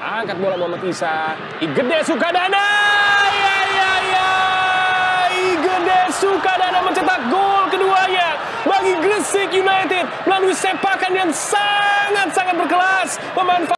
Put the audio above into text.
Angkat bola Muhammad Isa. Igede Sukadana. Ya ya ya. Igede Sukadana mencetak gol keduanya bagi Gresik United melalui sepakan yang sangat-sangat berkelas. Pemanfaat